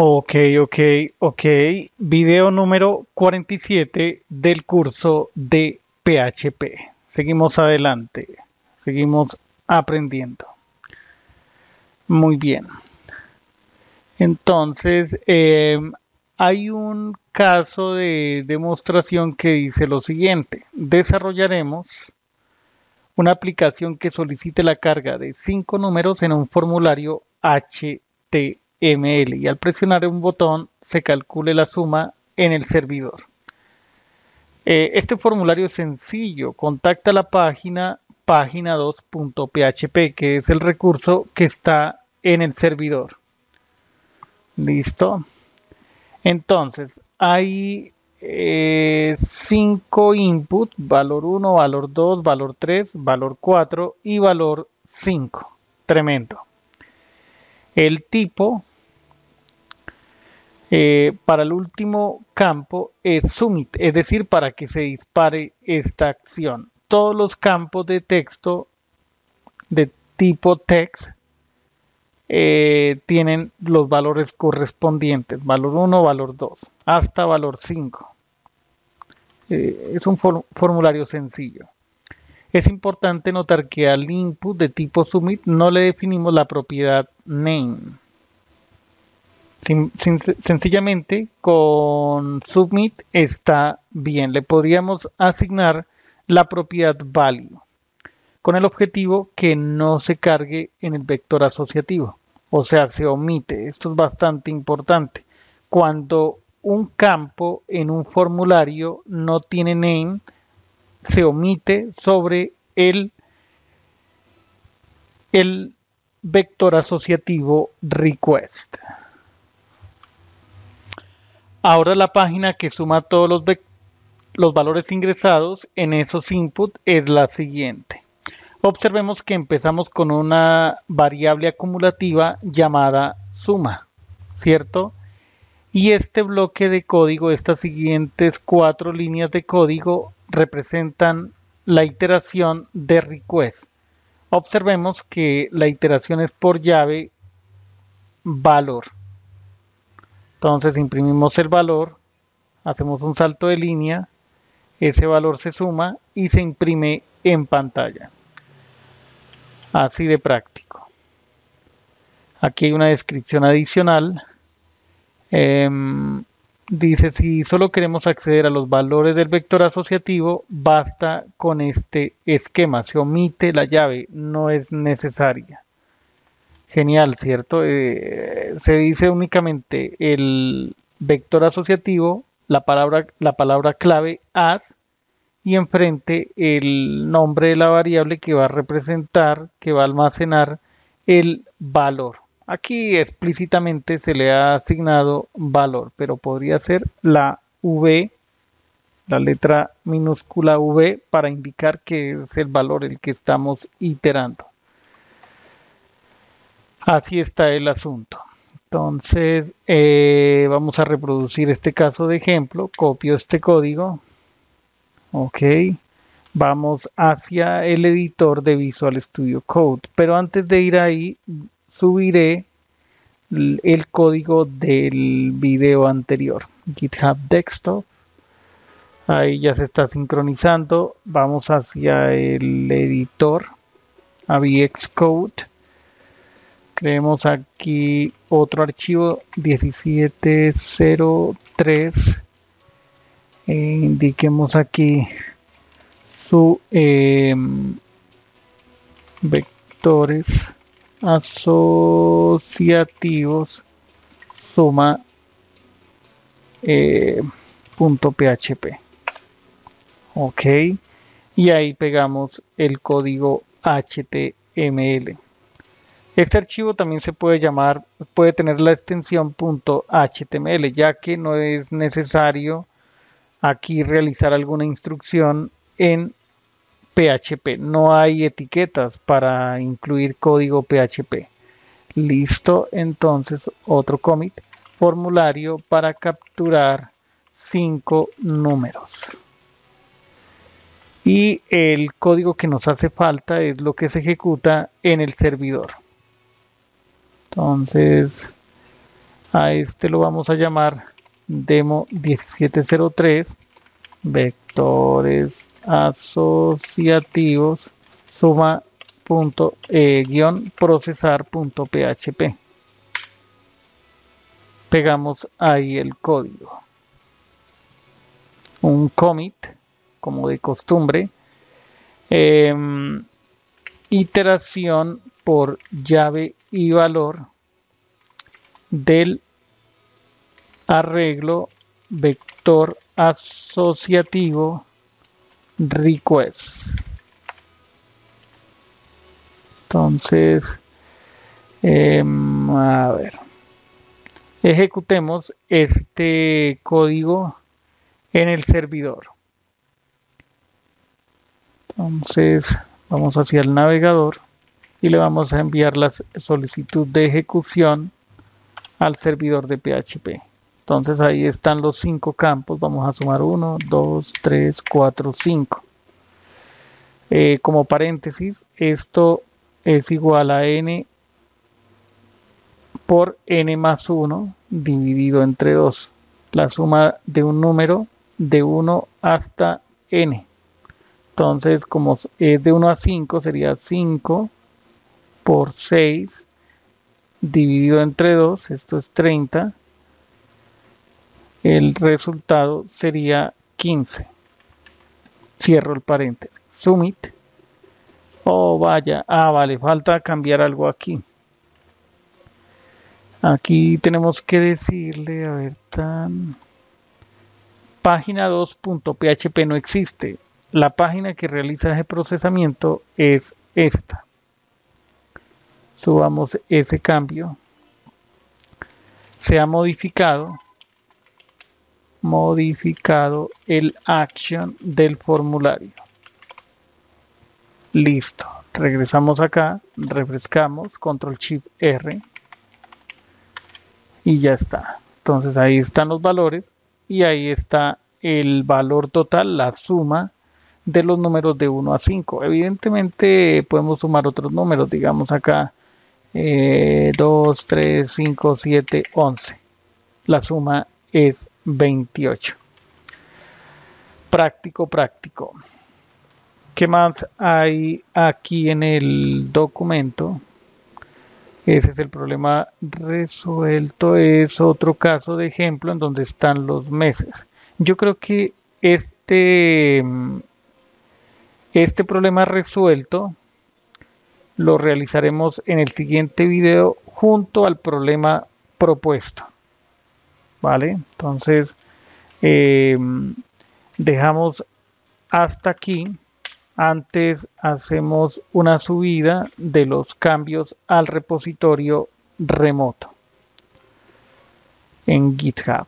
Ok, ok, ok. Video número 47 del curso de PHP. Seguimos adelante. Seguimos aprendiendo. Muy bien. Entonces, em, hay un caso de demostración que dice lo siguiente. Desarrollaremos una aplicación que solicite la carga de cinco números en un formulario HTML y al presionar un botón se calcule la suma en el servidor. Eh, este formulario es sencillo. Contacta la página página2.php que es el recurso que está en el servidor. Listo. Entonces, hay eh, cinco inputs, valor 1, valor 2, valor 3, valor 4 y valor 5. Tremendo. El tipo eh, para el último campo es submit, es decir, para que se dispare esta acción. Todos los campos de texto de tipo text eh, tienen los valores correspondientes, valor 1, valor 2, hasta valor 5. Eh, es un formulario sencillo. Es importante notar que al input de tipo submit no le definimos la propiedad name. Sencillamente con submit está bien. Le podríamos asignar la propiedad value con el objetivo que no se cargue en el vector asociativo. O sea, se omite. Esto es bastante importante. Cuando un campo en un formulario no tiene name, se omite sobre el, el vector asociativo request. Ahora la página que suma todos los, los valores ingresados en esos inputs es la siguiente. Observemos que empezamos con una variable acumulativa llamada suma, ¿cierto? Y este bloque de código, estas siguientes cuatro líneas de código representan la iteración de request. Observemos que la iteración es por llave valor. Entonces imprimimos el valor, hacemos un salto de línea, ese valor se suma y se imprime en pantalla. Así de práctico. Aquí hay una descripción adicional. Em, dice, si solo queremos acceder a los valores del vector asociativo, basta con este esquema. Se omite la llave, no es necesaria. Genial, ¿cierto? Eh, se dice únicamente el vector asociativo, la palabra, la palabra clave add y enfrente el nombre de la variable que va a representar, que va a almacenar el valor. Aquí explícitamente se le ha asignado valor, pero podría ser la V, la letra minúscula V, para indicar que es el valor el que estamos iterando. Así está el asunto. Entonces, eh, vamos a reproducir este caso de ejemplo. Copio este código, ok vamos hacia el editor de Visual Studio Code. Pero antes de ir ahí subiré el código del video anterior. Github desktop. Ahí ya se está sincronizando. Vamos hacia el editor a Code creemos aquí otro archivo 1703 indiquemos aquí su em, vectores asociativos suma eh, punto php ok. Y ahí pegamos el código html este archivo también se puede llamar puede tener la extensión .html ya que no es necesario aquí realizar alguna instrucción en PHP. No hay etiquetas para incluir código PHP. Listo, entonces otro commit, formulario para capturar cinco números. Y el código que nos hace falta es lo que se ejecuta en el servidor. Entonces, A este lo vamos a llamar demo 1703 vectores asociativos suma punto eh, procesar punto php pegamos ahí el código. Un commit como de costumbre em, iteración por llave y valor del arreglo vector asociativo request. Entonces, em, a ver, ejecutemos este código en el servidor. Entonces, vamos hacia el navegador y le vamos a enviar la solicitud de ejecución al servidor de PHP. Entonces ahí están los cinco campos. Vamos a sumar 1, 2, 3, 4, 5. como paréntesis, esto es igual a n por n más 1 dividido entre 2. La suma de un número de 1 hasta n. Entonces, como es de 1 a 5, sería 5 por 6 dividido entre 2, esto es 30. El resultado sería 15. Cierro el paréntesis. Sumit. Oh, vaya. Ah, vale, falta cambiar algo aquí. Aquí tenemos que decirle, a ver, tan... Página 2.php no existe. La página que realiza ese procesamiento es esta subamos ese cambio se ha modificado modificado el action del formulario. Listo. Regresamos acá refrescamos control shift r y ya está. Entonces ahí están los valores y ahí está el valor total la suma de los números de 1 a 5 evidentemente podemos sumar otros números digamos acá 2, 3, 5, 7, 11. La suma es 28. Práctico, práctico. ¿Qué más hay aquí en el documento? Ese es el problema resuelto. Es otro caso de ejemplo en donde están los meses. Yo creo que este, este problema resuelto lo realizaremos en el siguiente video junto al problema propuesto. ¿Vale? Entonces, em, dejamos hasta aquí. Antes hacemos una subida de los cambios al repositorio remoto en GitHub.